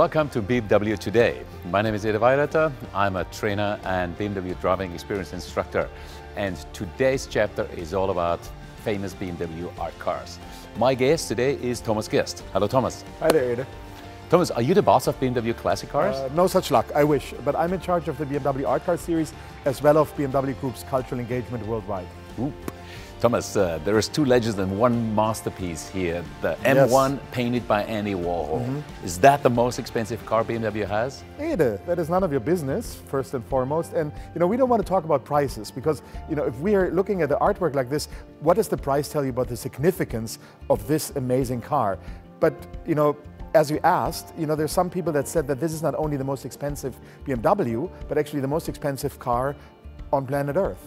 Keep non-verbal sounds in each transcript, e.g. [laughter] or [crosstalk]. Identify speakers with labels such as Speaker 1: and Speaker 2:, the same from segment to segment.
Speaker 1: Welcome to BMW Today. My name is Ede Weireter. I'm a trainer and BMW driving experience instructor. And today's chapter is all about famous BMW art cars. My guest today is Thomas Girst. Hello, Thomas.
Speaker 2: Hi there, Ede.
Speaker 1: Thomas, are you the boss of BMW classic cars?
Speaker 2: Uh, no such luck, I wish. But I'm in charge of the BMW Art Car series as well as BMW Group's cultural engagement worldwide.
Speaker 1: Oop. Thomas, uh, there is two legends and one masterpiece here. The M1 yes. painted by Andy Warhol. Mm -hmm. Is that the most expensive car BMW has?
Speaker 2: Ede, that is none of your business, first and foremost. And you know, we don't want to talk about prices because you know, if we are looking at the artwork like this, what does the price tell you about the significance of this amazing car? But you know, as you asked, you know, there's some people that said that this is not only the most expensive BMW, but actually the most expensive car on planet Earth.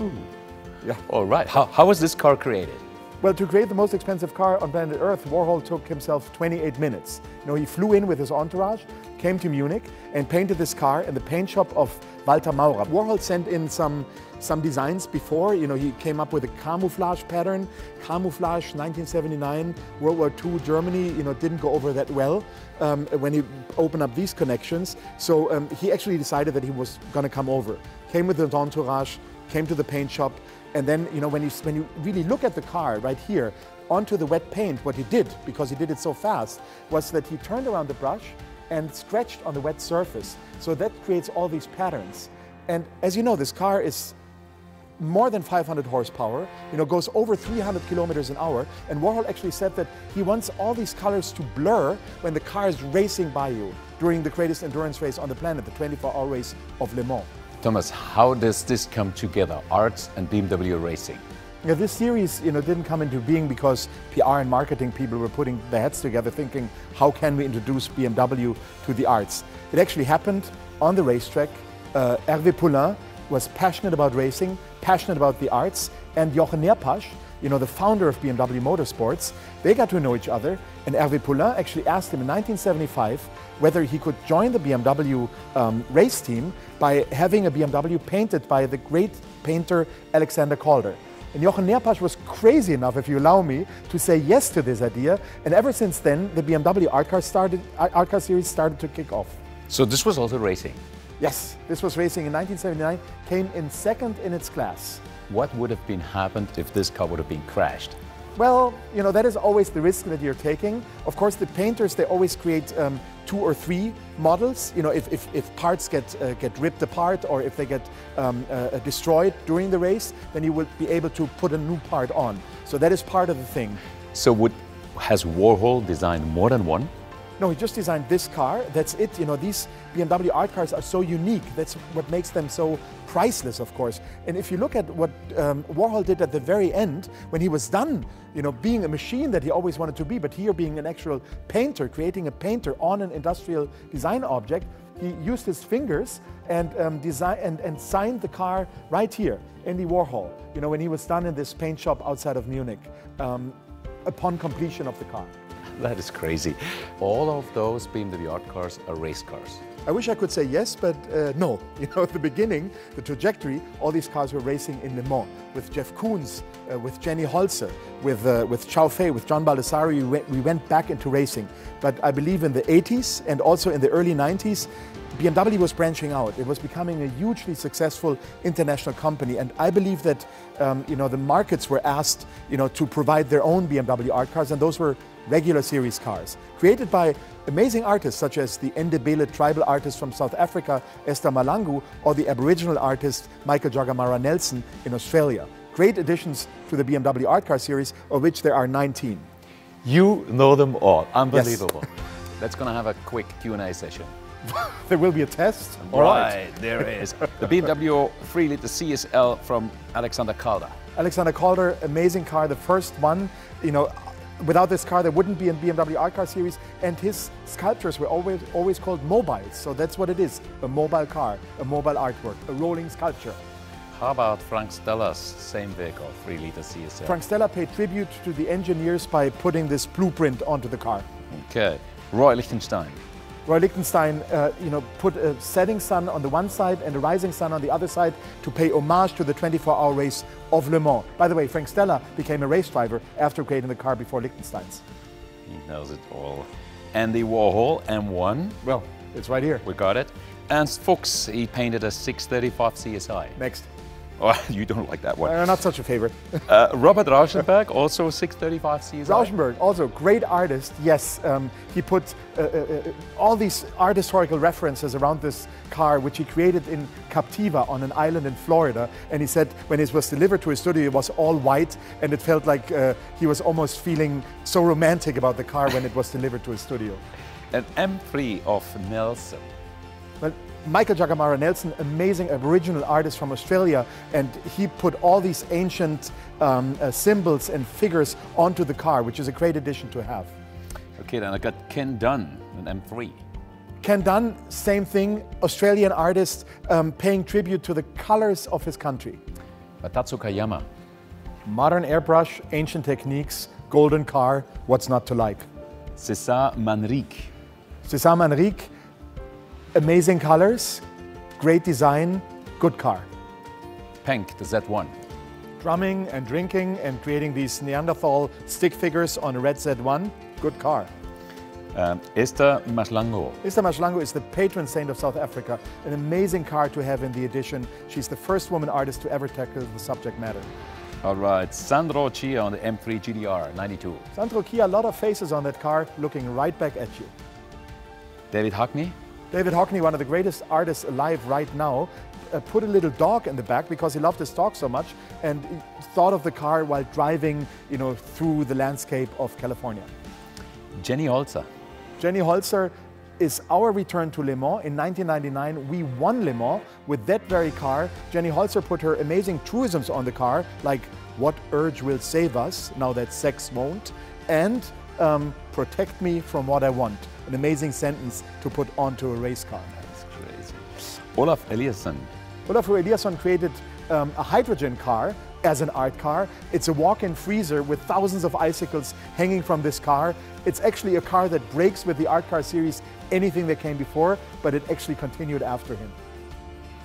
Speaker 1: Ooh. Yeah. All right. How, how was this car created?
Speaker 2: Well, to create the most expensive car on planet Earth, Warhol took himself 28 minutes. You know, he flew in with his entourage, came to Munich, and painted this car in the paint shop of Walter Maurer. Warhol sent in some, some designs before. You know, he came up with a camouflage pattern. Camouflage, 1979, World War II, Germany, you know, didn't go over that well um, when he opened up these connections. So um, he actually decided that he was going to come over. Came with his entourage, came to the paint shop, and then, you know, when you, when you really look at the car right here, onto the wet paint, what he did, because he did it so fast, was that he turned around the brush and scratched on the wet surface. So that creates all these patterns. And as you know, this car is more than 500 horsepower, you know, goes over 300 kilometers an hour. And Warhol actually said that he wants all these colors to blur when the car is racing by you during the greatest endurance race on the planet, the 24-hour race of Le Mans.
Speaker 1: Thomas, how does this come together, arts and BMW racing?
Speaker 2: Yeah, this series you know, didn't come into being because PR and marketing people were putting their heads together thinking, how can we introduce BMW to the arts? It actually happened on the racetrack. Uh, Hervé Poulain was passionate about racing, passionate about the arts, and Jochen Neerpasch, you know, the founder of BMW Motorsports, they got to know each other, and Hervé Poulain actually asked him in 1975 whether he could join the BMW um, race team by having a BMW painted by the great painter Alexander Calder. And Jochen Neerpasch was crazy enough, if you allow me, to say yes to this idea. And ever since then, the BMW art car, started, art car series started to kick off.
Speaker 1: So this was also racing?
Speaker 2: Yes, this was racing in 1979, came in second in its class.
Speaker 1: What would have been happened if this car would have been crashed?
Speaker 2: Well, you know, that is always the risk that you're taking. Of course, the painters, they always create um, two or three models. You know, if, if, if parts get, uh, get ripped apart or if they get um, uh, uh, destroyed during the race, then you will be able to put a new part on. So that is part of the thing.
Speaker 1: So would, has Warhol designed more than one?
Speaker 2: No, he just designed this car. That's it. You know, these BMW art cars are so unique. That's what makes them so priceless, of course. And if you look at what um, Warhol did at the very end, when he was done, you know, being a machine that he always wanted to be, but here being an actual painter, creating a painter on an industrial design object, he used his fingers and um, design and, and signed the car right here, Andy Warhol. You know, when he was done in this paint shop outside of Munich, um, upon completion of the car. [laughs]
Speaker 1: That is crazy. All of those BMW art cars are race cars.
Speaker 2: I wish I could say yes, but uh, no. [laughs] You know, at the beginning, the trajectory, all these cars were racing in Le Mans with Jeff Koons, uh, with Jenny Holzer, with, uh, with Cao Fei, with John Baldessari. We we went back into racing. But I believe in the 80s and also in the early 90s, BMW was branching out. It was becoming a hugely successful international company, and I believe that um, you know the markets were asked you know to provide their own BMW art cars, and those were regular series cars, created by amazing artists such as the Ndebele tribal artist from South Africa, Esther Mahlangu, or the Aboriginal artist Michael Jagamara Nelson in Australia. Great additions to the BMW art car series, of which there are 19.
Speaker 1: You know them all. Unbelievable. Yes. [laughs] Let's gonna have a quick Q&A session. [laughs]
Speaker 2: there will be a test.
Speaker 1: All right, right. there is. [laughs] the BMW 3 liter CSL from Alexander Calder.
Speaker 2: Alexander Calder, amazing car, the first one. You know, Without this car, there wouldn't be a BMW art car series, and his sculptures were always, always called mobiles. So that's what it is, a mobile car, a mobile artwork, a rolling sculpture.
Speaker 1: How about Frank Stella's same vehicle, 3 liter CSL?
Speaker 2: Frank Stella paid tribute to the engineers by putting this blueprint onto the car.
Speaker 1: Okay. Roy Lichtenstein.
Speaker 2: Roy Lichtenstein, uh, you know, put a setting sun on the one side and a rising sun on the other side to pay homage to the 24-hour race of Le Mans. By the way, Frank Stella became a race driver after creating the car before Lichtenstein's.
Speaker 1: He knows it all. Andy Warhol, M1.
Speaker 2: Well, it's right here.
Speaker 1: We got it. Ernst Fuchs, he painted a 635 CSI.
Speaker 2: Next.
Speaker 1: Oh, [laughs] you don't like that one.
Speaker 2: Uh, not such a favorite.
Speaker 1: uh, Robert Rauschenberg, also 635 CSI.
Speaker 2: Rauschenberg, also great artist. Yes, um, he put uh, uh, uh, all these art historical references around this car, which he created in Captiva on an island in Florida. And he said when it was delivered to his studio, it was all white, and it felt like uh, he was almost feeling so romantic about the car when it was delivered to his studio.
Speaker 1: An M3 of Nelson.
Speaker 2: Well, Michael Jagamara Nelson, amazing Aboriginal artist from Australia, and he put all these ancient um, uh, symbols and figures onto the car, which is a great addition to have.
Speaker 1: Okay, then I got Ken Done, an M3.
Speaker 2: Ken Done, same thing, Australian artist um, paying tribute to the colors of his country.
Speaker 1: Tatsu Kayama.
Speaker 2: Modern airbrush, ancient techniques, golden car, what's not to like?
Speaker 1: César Manrique.
Speaker 2: César Manrique, amazing colors, great design, good car.
Speaker 1: Penck, the Z1.
Speaker 2: Drumming and drinking and creating these Neanderthal stick figures on a red Z1, good car.
Speaker 1: Um, Esther Mahlangu.
Speaker 2: Esther Mahlangu is the patron saint of South Africa, an amazing car to have in the edition. She's the first woman artist to ever tackle the subject matter.
Speaker 1: All right, Sandro Chia on the M3 GTR 92.
Speaker 2: Sandro Chia, a lot of faces on that car looking right back at you.
Speaker 1: David Hockney.
Speaker 2: David Hockney, one of the greatest artists alive right now, uh, put a little dog in the back because he loved his dog so much and thought of the car while driving, you know, through the landscape of California.
Speaker 1: Jenny Holzer.
Speaker 2: Jenny Holzer is our return to Le Mans. In 1999, we won Le Mans with that very car. Jenny Holzer put her amazing truisms on the car, like what urge will save us now that sex won't, and um, protect me from what I want. An amazing sentence to put onto a race car.
Speaker 1: That's crazy. Olaf Eliasson.
Speaker 2: Olaf Eliasson created um, a hydrogen car as an art car. It's a walk-in freezer with thousands of icicles hanging from this car. It's actually a car that breaks with the art car series anything that came before, but it actually continued after him.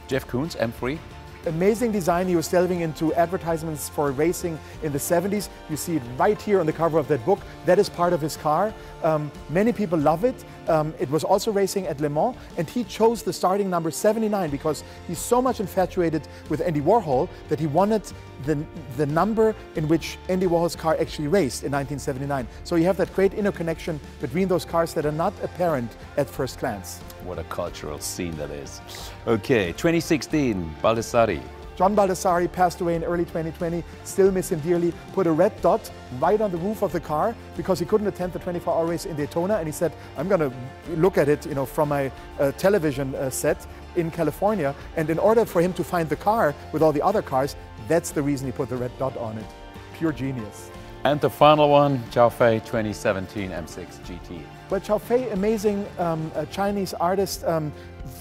Speaker 1: Jeff Koons, M3
Speaker 2: amazing design. He was delving into advertisements for racing in the 70s. You see it right here on the cover of that book. That is part of his car. Um, many people love it. Um, it was also racing at Le Mans, and he chose the starting number 79 because he's so much infatuated with Andy Warhol that he wanted the, the number in which Andy Warhol's car actually raced in 1979. So you have that great interconnection between those cars that are not apparent at first glance.
Speaker 1: What a cultural scene that is. Okay, 2016, Baldessari.
Speaker 2: John Baldessari passed away in early 2020, still miss him dearly, put a red dot right on the roof of the car because he couldn't attend the 24-hour race in Daytona and he said, I'm going to look at it you know, from my uh, television uh, set in California and in order for him to find the car with all the other cars, that's the reason he put the red dot on it. Pure genius.
Speaker 1: And the final one, Cao Fei 2017 M6 GT.
Speaker 2: Cao Fei, amazing um, Chinese artist, um,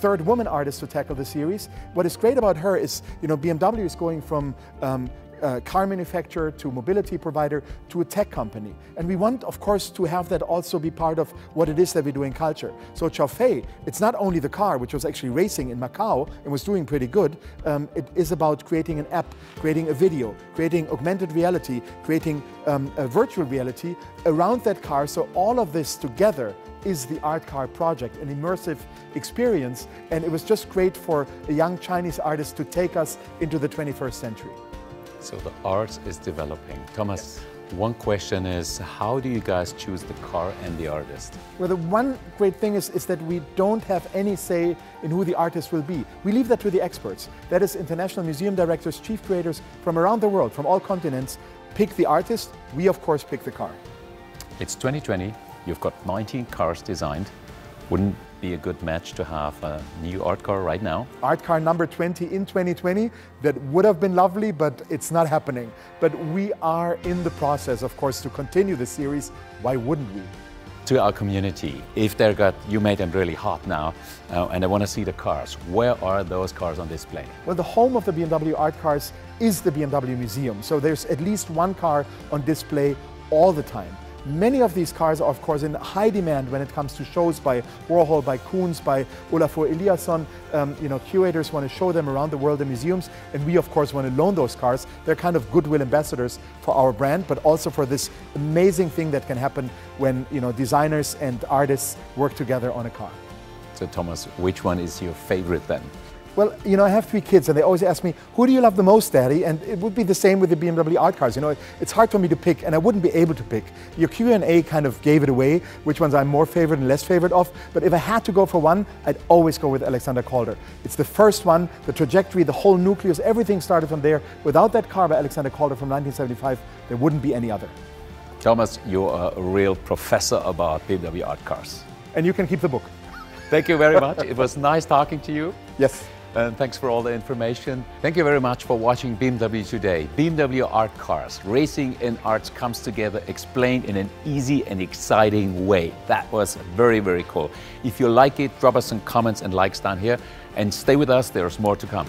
Speaker 2: third woman artist to tackle the series. What is great about her is, you know, BMW is going from um, uh, car manufacturer to mobility provider to a tech company. And we want, of course, to have that also be part of what it is that we do in culture. So Cao it's not only the car, which was actually racing in Macau and was doing pretty good. Um, it is about creating an app, creating a video, creating augmented reality, creating um, a virtual reality around that car. So all of this together is the Art Car project, an immersive experience. And it was just great for a young Chinese artist to take us into the 21st century.
Speaker 1: So the art is developing. Thomas, yes. one question is, how do you guys choose the car and the artist?
Speaker 2: Well, the one great thing is, is that we don't have any say in who the artist will be. We leave that to the experts. That is international museum directors, chief curators from around the world, from all continents, pick the artist. We, of course, pick the car.
Speaker 1: It's 2020. You've got 19 cars designed. Wouldn't be a good match to have a new art car right now?
Speaker 2: Art car number 20 in 2020, that would have been lovely, but it's not happening. But we are in the process, of course, to continue the series. Why wouldn't we?
Speaker 1: To our community, if they got, you made them really hot now, uh, and they want to see the cars, where are those cars on display?
Speaker 2: Well, the home of the BMW art cars is the BMW Museum. So there's at least one car on display all the time. Many of these cars are, of course, in high demand when it comes to shows by Warhol, by Koons, by Olafur Eliasson. Um, you know, curators want to show them around the world in museums, and we, of course, want to loan those cars. They're kind of goodwill ambassadors for our brand, but also for this amazing thing that can happen when you know designers and artists work together on a car.
Speaker 1: So, Thomas, which one is your favorite then?
Speaker 2: Well, you know, I have three kids and they always ask me, who do you love the most, Daddy? And it would be the same with the BMW art cars. You know, it's hard for me to pick and I wouldn't be able to pick. Your Q&A kind of gave it away, which ones I'm more favored and less favored of. But if I had to go for one, I'd always go with Alexander Calder. It's the first one, the trajectory, the whole nucleus, everything started from there. Without that car by Alexander Calder from 1975, there wouldn't be any other.
Speaker 1: Thomas, you're a real professor about BMW art cars.
Speaker 2: And you can keep the book.
Speaker 1: Thank you very much. it was nice talking to you.
Speaker 2: Yes.
Speaker 1: And thanks for all the information. Thank you very much for watching BMW Today. BMW Art Cars, racing and arts comes together, explained in an easy and exciting way. That was very, very cool. If you like it, drop us some comments and likes down here and stay with us, there's more to come.